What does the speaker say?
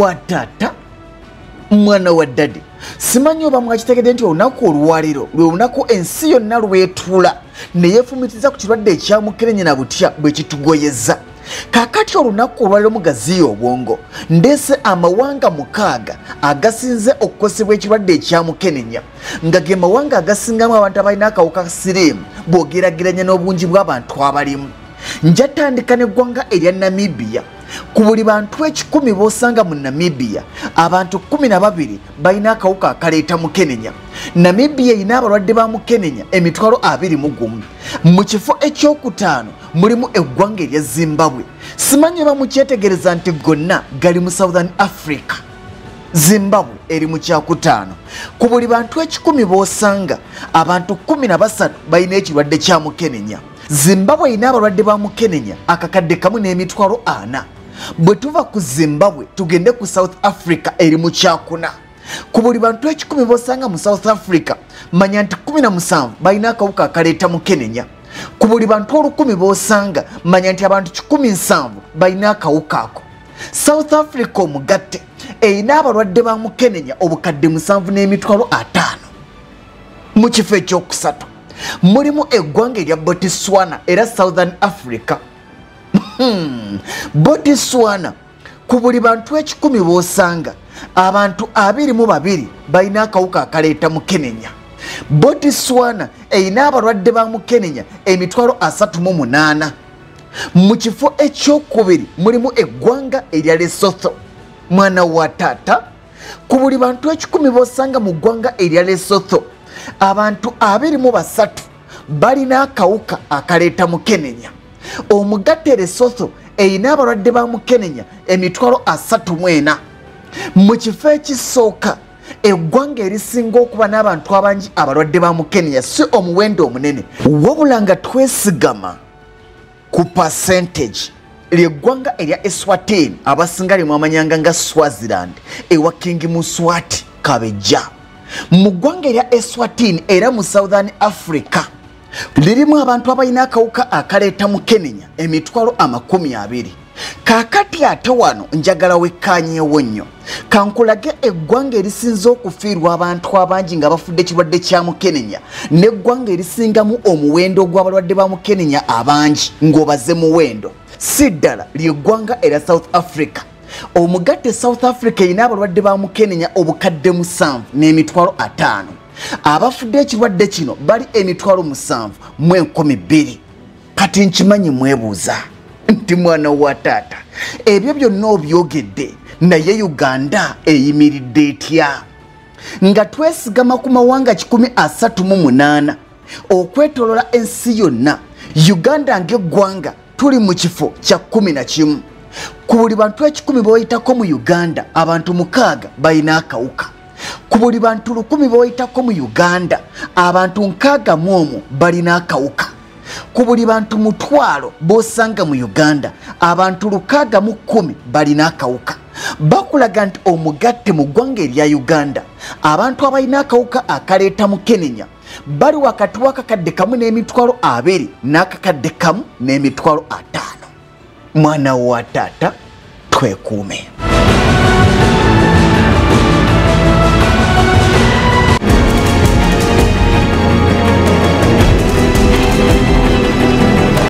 wa taata mwana wa ddadi simanyi oba mwakitegedde nti olunaku olwaliro lwe lunaku ensi yonna lwetula neyeefumitiza ku kirwadde ekyamukerenye na butya bwe kitugoyeza kaakati olunaku olwaliro mugaziya obwongo ndeese amawanga mukaaga agasinze okukosebwa ekirwadde ekyamukenenya nga ge mawanga agasingamu abantu abalina akawuka ka siriimu bw'ogeragiranya n'obungi bw'abantu abalimu. Njatandika neggwanga erya namibiya ku buli bantu ekikumi b'osanga mu namibiya abantu kumi na babiri balina akawuka akaleeta mukenenya namibiya erina abalwadde ba mukenenya emitwalo abiri mu gumu. Mu kifo ekyokutaano mulimu eggwanga erya zimbabwe. Simanyi oba mukyetegereza nti gonna gali mu southern africa. Zimbabwe eri mu kyakutaano. Ku buli bantu ekikumi b'osanga abantu kumi na basatu balina ekirwadde kya mukenenya zimbabwe erina abalwadde ba mukenenya akakadde kamu n'emitwalo ana bwe tuva ku zimbabwe tugende ku south africa eri mu kyakuna. Ku buli bantu ekikumi b'osanga mu south africa manya nti 17 balina akawuka akaleeta mukenenya ku buli bantu olukumi b'osanga manya nti abantu 17 balina akawuka ako. South africa omugatte erina abalwadde ba mukenenya obukadde 7 n'emitwalo 5 mu kifo ekyokusatu mulimu eggwanga erya botswana era southern africa Hmm. botswana ku buli bantu ekikumi b'osanga abantu abiri mu babiri balina akawuka akaleeta mukenenya botswana erina abalwadde ba mukenenya emitwalo asatu mu munaana. Mu kifo ekyokubiri mulimu eggwanga erya lesotho. Mwana wa taata ku buli bantu ekikumi b'osanga mu ggwanga erya lesotho. Abantu abiri mu basatu balina akawuka akaleeta mukenenya omugatte lesotho erina abalwadde ba mukenenya emitwalo asatu mu ena. Mu kifo ekisooka eggwanga erisinga okuba n'abantu abangi abalwadde ba mukenenya si omuwendo omunene. Wabula nga twesigama ku percentage lyeggwanga erya eswatin abasinga lyemwamanyanga nga swaziland ewa king muswati kabejja. Mu ggwanga erya eswatin era mu southern africa lirimu abantu abalina akawuka akaleeta mukenenya emitwalo amakumi abiri. Kaakati ate wano njagala wekkanyeewo nnyo. Kankulage eggwanga erisinza okufiirwa abantu abangi nga bafudde ekirwadde kya mukenenya n'eggwanga erisingamu omuwendo gw'abalwadde ba mukenenya abangi ng'obaze muwendo. Si ddala lyeggwanga erya south africa. Omugatte south africa erina abalwadde ba mukenenya obukadde musanvu n'emitwalo ataano abafudde ekirwadde kino bali emitwalo musanvu mu enkumi bbiri. Kati nkimanyi mwebuuza nti mwana wa taata ebyo byonna obyogedde naye uganda eyimiridde etya? Nga twesigama ku mawanga 138 okwetolola ensi yonna uganda ng'eggwanga tuli mu kifo kya 11 ku buli bantu ekikumi b'oyitako mu uganda abantu mukaaga balina akawuka ku buli bantu lukumi b'oyitako mu uganda abantu nkaaga mu omwo balina akawuka. Ku buli bantu mutwalo b'osanga mu uganda abantu lukaaga mu kkumi balina akawuka. Bakulaga nti omugatte mu ggwanga erya uganda abantu abalina akawuka akaleeta mukenenya bali wakati w'akakadde kamu n'emitwalo abiri n'akakadde kamu n'emitwalo ataano. Mwana wa taata twekuume